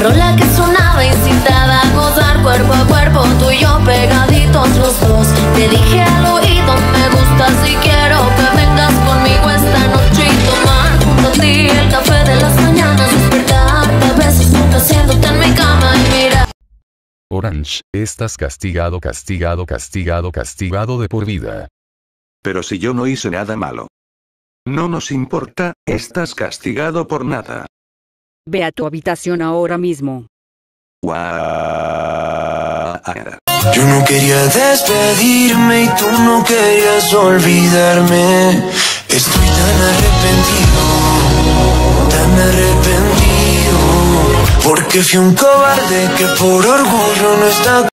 La rola que sonaba incitaba a gozar cuerpo a cuerpo, tú y yo pegaditos los dos. Te dije al oído, me gustas y quiero que vengas conmigo esta noche y tomar junto a ti el café de las mañanas, despertarte a veces haciéndote en mi cama y mira. Orange, estás castigado, castigado, castigado, castigado de por vida. Pero si yo no hice nada malo. No nos importa, estás castigado por nada. Ve a tu habitación ahora mismo. Yo no quería despedirme y tú no querías olvidarme. Estoy tan arrepentido, tan arrepentido. Porque fui un cobarde que por orgullo no está